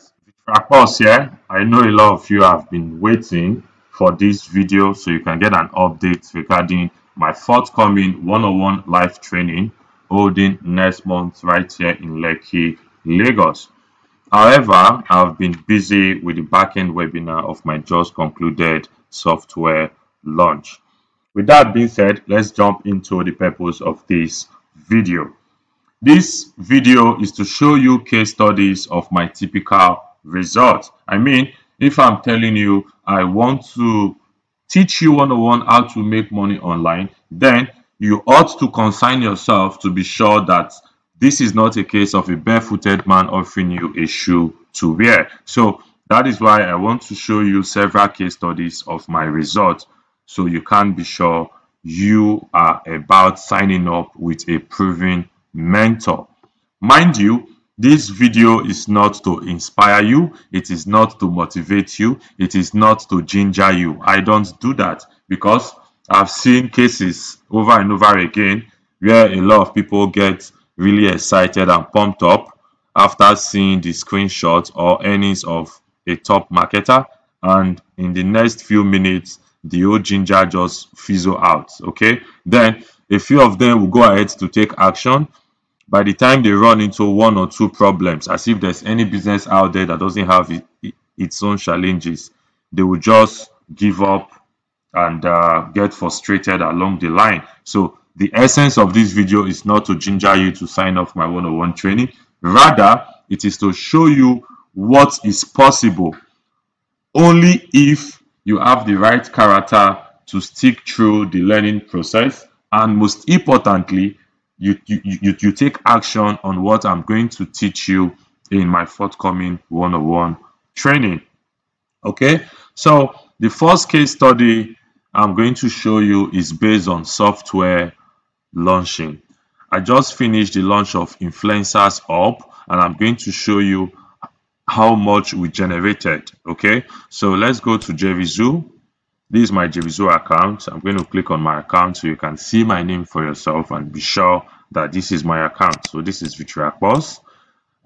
guys, Victor here. I know a lot of you have been waiting for this video so you can get an update regarding my forthcoming one-on-one live training holding next month right here in Lekki, Lagos. However, I've been busy with the backend webinar of my just concluded software launch. With that being said, let's jump into the purpose of this video. This video is to show you case studies of my typical results. I mean, if I'm telling you I want to teach you one-on-one how to make money online, then you ought to consign yourself to be sure that this is not a case of a barefooted man offering you a shoe to wear. So that is why I want to show you several case studies of my results so you can be sure you are about signing up with a proven mentor. Mind you, this video is not to inspire you, it is not to motivate you, it is not to ginger you. I don't do that because I've seen cases over and over again where a lot of people get really excited and pumped up after seeing the screenshots or earnings of a top marketer and in the next few minutes the old ginger just fizzle out okay then a few of them will go ahead to take action. By the time they run into one or two problems as if there's any business out there that doesn't have it, its own challenges they will just give up and uh, get frustrated along the line. So the essence of this video is not to ginger you to sign up my one-on-one training. Rather it is to show you what is possible only if you have the right character to stick through the learning process and most importantly you, you, you, you take action on what I'm going to teach you in my forthcoming one-on-one training. Okay, so the first case study I'm going to show you is based on software launching. I just finished the launch of Influencers Up and I'm going to show you how much we generated. Okay, so let's go to JVZoo this is my JVZoo account. I'm going to click on my account so you can see my name for yourself and be sure that this is my account. So this is Victory Akpos.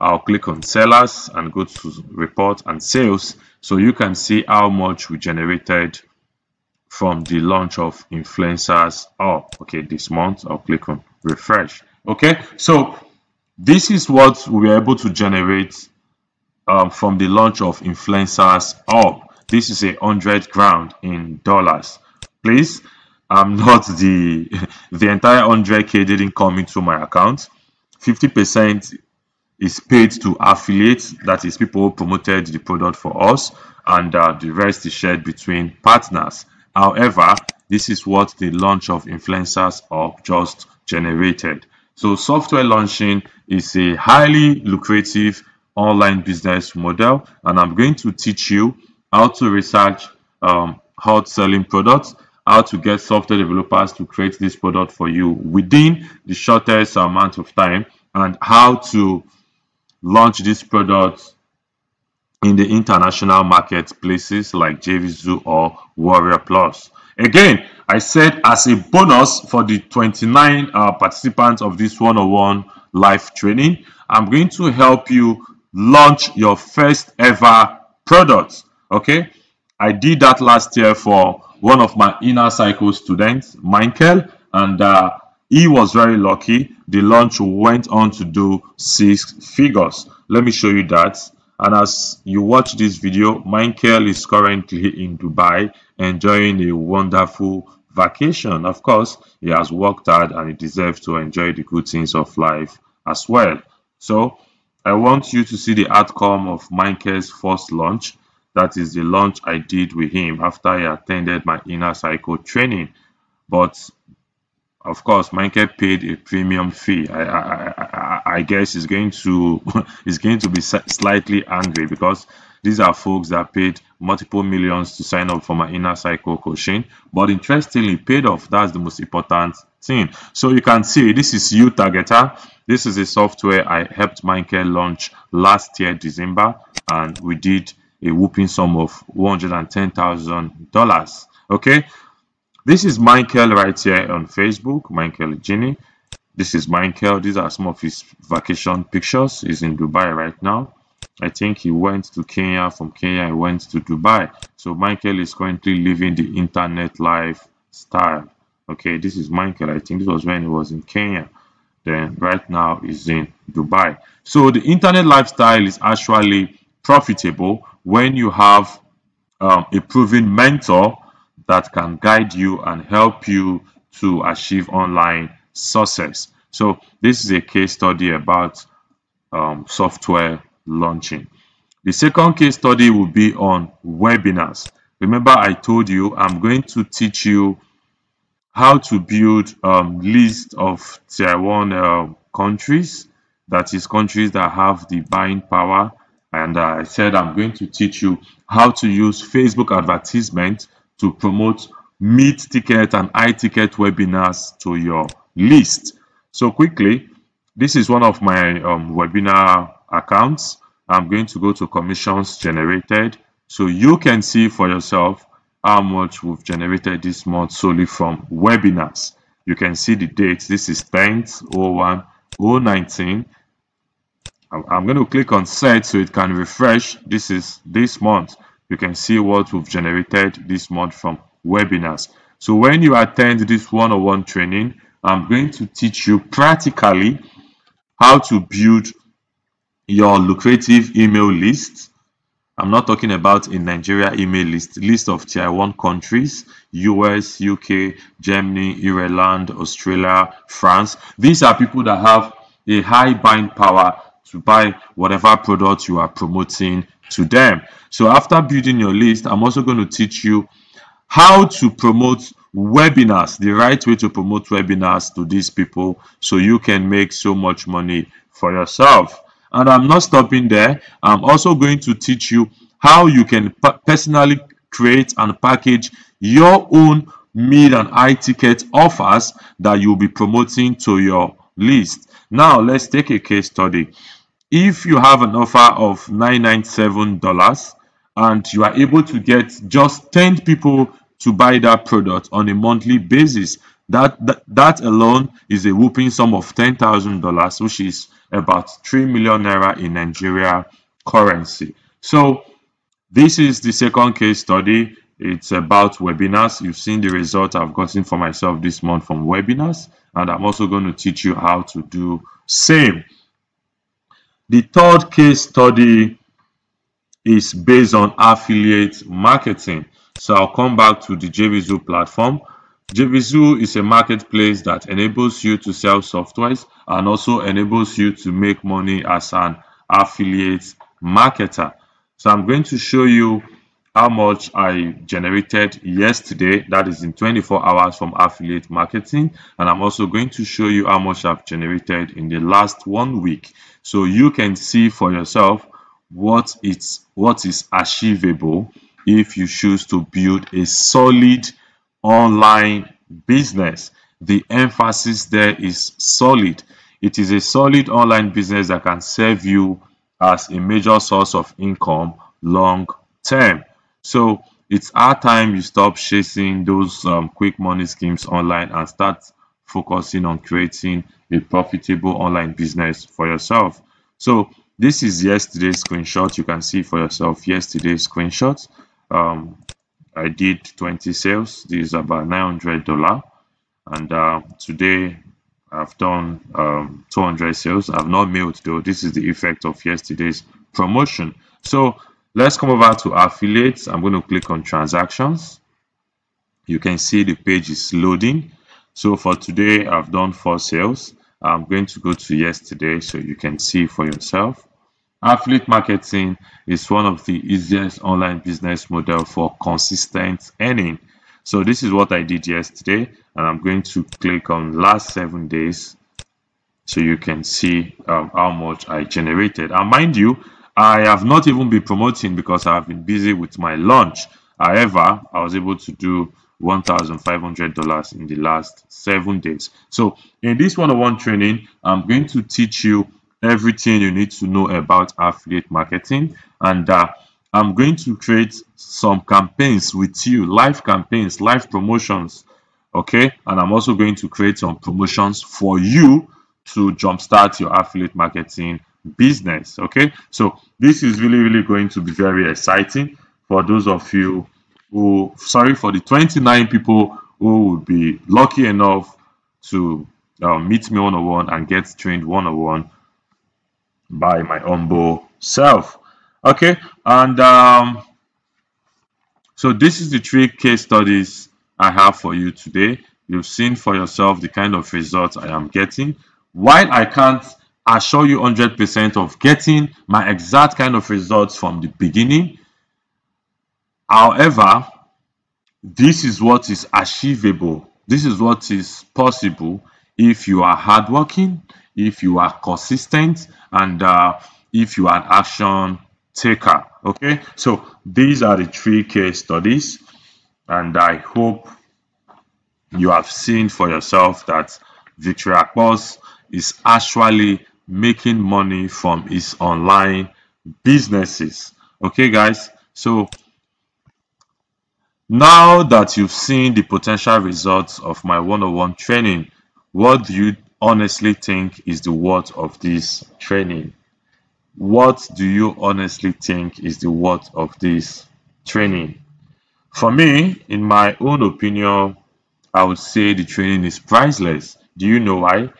I'll click on sellers and go to report and sales so you can see how much we generated from the launch of influencers up okay this month i'll click on refresh okay so this is what we were able to generate um, from the launch of influencers up this is a hundred grand in dollars. Please i'm not the the entire 100k didn't come into my account. 50 percent is paid to affiliates that is people who promoted the product for us and uh, the rest is shared between partners. However this is what the launch of influencers up just generated. So software launching is a highly lucrative online business model and i'm going to teach you how to research um, hot selling products, how to get software developers to create this product for you within the shortest amount of time, and how to launch this product in the international marketplaces like JVZoo or Warrior Plus. Again, I said as a bonus for the 29 uh, participants of this one-on-one live training, I'm going to help you launch your first ever product okay? I did that last year for one of my inner cycle students michael and uh, he was very lucky. The launch went on to do six figures. Let me show you that. And as you watch this video michael is currently in dubai enjoying a wonderful vacation. Of course he has worked hard and he deserves to enjoy the good things of life as well. So i want you to see the outcome of michael's first launch that is the launch I did with him after I attended my inner cycle training. But of course, Michael paid a premium fee. I, I, I, I guess he's going to he's going to be slightly angry because these are folks that paid multiple millions to sign up for my inner cycle coaching. But interestingly, paid off. That's the most important thing. So you can see this is U Targeter. This is a software I helped Michael launch last year, December, and we did a whooping sum of $110,000. Okay, this is Michael right here on Facebook, Michael Genie. This is Michael. These are some of his vacation pictures. He's in Dubai right now. I think he went to Kenya. From Kenya, he went to Dubai. So Michael is currently living the internet lifestyle. Okay, this is Michael. I think this was when he was in Kenya. Then right now is in Dubai. So the internet lifestyle is actually profitable when you have um, a proven mentor that can guide you and help you to achieve online success. So this is a case study about um, software launching. The second case study will be on webinars. Remember I told you I'm going to teach you how to build um, list of one uh, countries that is countries that have the buying power and uh, I said I'm going to teach you how to use Facebook advertisement to promote meet ticket and high ticket webinars to your list. So quickly, this is one of my um, webinar accounts. I'm going to go to commissions generated so you can see for yourself how much we've generated this month solely from webinars. You can see the dates. This is 10th 01 019 I'm going to click on set so it can refresh. This is this month. You can see what we've generated this month from webinars. So when you attend this one-on-one -on -one training, I'm going to teach you practically how to build your lucrative email list. I'm not talking about a Nigeria email list, list of tier one countries, US, UK, Germany, Ireland, Australia, France. These are people that have a high buying power to buy whatever product you are promoting to them. So after building your list, I'm also going to teach you how to promote webinars, the right way to promote webinars to these people so you can make so much money for yourself. And I'm not stopping there. I'm also going to teach you how you can personally create and package your own mid and high ticket offers that you'll be promoting to your list. Now, let's take a case study. If you have an offer of $997 and you are able to get just 10 people to buy that product on a monthly basis, that, that, that alone is a whooping sum of $10,000, which is about 3 million naira in Nigeria currency. So this is the second case study. It's about webinars. You've seen the result I've gotten for myself this month from webinars. And I'm also going to teach you how to do same. The third case study is based on affiliate marketing. So I'll come back to the JVZoo platform. JVZoo is a marketplace that enables you to sell softwares and also enables you to make money as an affiliate marketer. So I'm going to show you how much I generated yesterday, that is in 24 hours from affiliate marketing. And I'm also going to show you how much I've generated in the last one week. So you can see for yourself what it's what is achievable if you choose to build a solid online business. The emphasis there is solid. It is a solid online business that can serve you as a major source of income long term. So it's our time you stop chasing those um, quick money schemes online and start focusing on creating a profitable online business for yourself. So this is yesterday's screenshot. You can see for yourself yesterday's screenshot. Um, I did 20 sales. This is about $900. And uh, today I've done um, 200 sales. I've not mailed though. This is the effect of yesterday's promotion. So Let's come over to affiliates. I'm going to click on transactions. You can see the page is loading. So for today, I've done four sales. I'm going to go to yesterday so you can see for yourself. Affiliate marketing is one of the easiest online business model for consistent earning. So this is what I did yesterday and I'm going to click on last seven days so you can see um, how much I generated. And mind you, I have not even been promoting because I have been busy with my launch. However, I was able to do $1,500 in the last seven days. So in this one-on-one training, I'm going to teach you everything you need to know about affiliate marketing. And uh, I'm going to create some campaigns with you, live campaigns, live promotions. Okay. And I'm also going to create some promotions for you to jumpstart your affiliate marketing business okay? So this is really really going to be very exciting for those of you who sorry for the 29 people who would be lucky enough to uh, meet me one-on-one and get trained one-on-one by my humble self okay? And um, so this is the three case studies i have for you today. You've seen for yourself the kind of results i am getting. While i can't assure you 100 percent of getting my exact kind of results from the beginning. However this is what is achievable. This is what is possible if you are hardworking if you are consistent and uh, if you are an action taker okay? So these are the three case studies and i hope you have seen for yourself that victory Akpos is actually making money from his online businesses. Okay guys? So now that you've seen the potential results of my one-on-one training what do you honestly think is the worth of this training? What do you honestly think is the worth of this training? For me in my own opinion i would say the training is priceless. Do you know why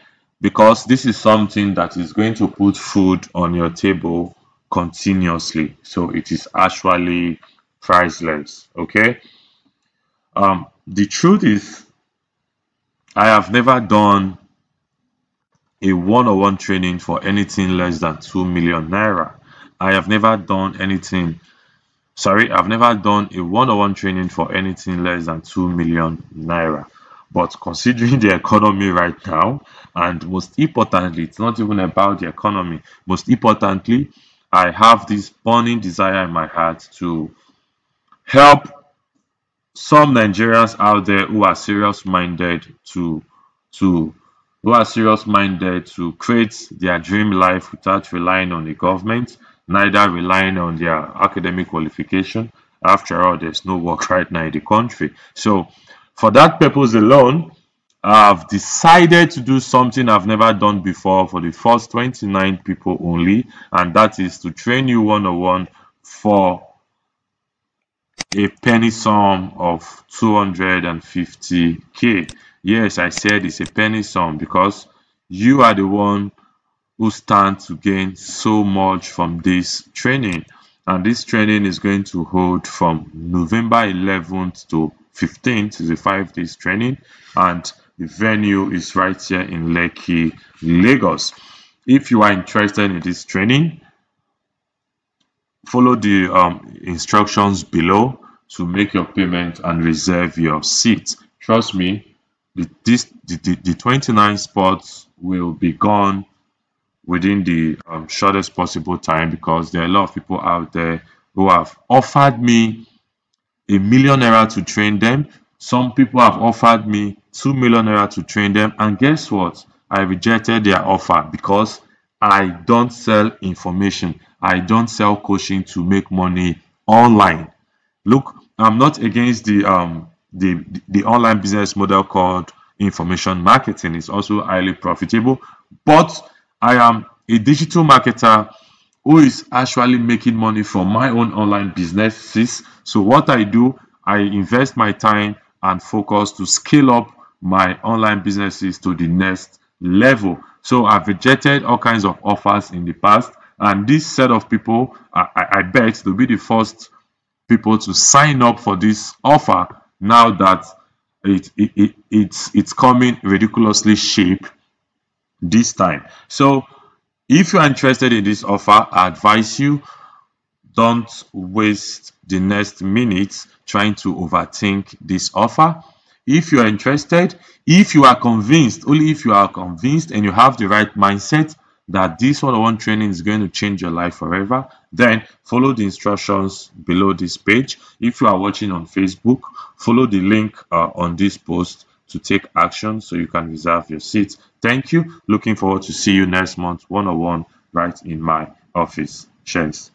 because this is something that is going to put food on your table continuously so it is actually priceless okay um the truth is i have never done a one-on-one training for anything less than 2 million naira. I have never done anything, sorry, I've never done a one-on-one training for anything less than 2 million naira. But considering the economy right now, and most importantly, it's not even about the economy, most importantly, I have this burning desire in my heart to help some Nigerians out there who are serious minded to to who are serious minded to create their dream life without relying on the government, neither relying on their academic qualification. After all, there's no work right now in the country. So, for that purpose alone, I've decided to do something I've never done before for the first 29 people only, and that is to train you one on one for a penny sum of 250k. Yes, I said it's a penny sum because you are the one who stand to gain so much from this training. And this training is going to hold from November 11th to 15th. It's a five days training. And the venue is right here in Lekki, Lagos. If you are interested in this training, follow the um, instructions below to make your payment and reserve your seat. Trust me, the, this, the, the, the 29 spots will be gone within the um, shortest possible time because there are a lot of people out there who have offered me a million naira to train them. Some people have offered me two million naira to train them. And guess what? I rejected their offer because I don't sell information. I don't sell coaching to make money online. Look, I'm not against the um the, the online business model called information marketing is also highly profitable. But I am a digital marketer who is actually making money from my own online businesses. So what I do, I invest my time and focus to scale up my online businesses to the next level. So I've rejected all kinds of offers in the past. And this set of people, I, I bet they'll be the first people to sign up for this offer now that it, it, it it's it's coming ridiculously cheap this time so if you are interested in this offer i advise you don't waste the next minutes trying to overthink this offer. If you are interested if you are convinced only if you are convinced and you have the right mindset that this one-on-one training is going to change your life forever then follow the instructions below this page. If you are watching on facebook follow the link uh, on this post to take action so you can reserve your seat. Thank you. Looking forward to see you next month. One-on-one right in my office. Cheers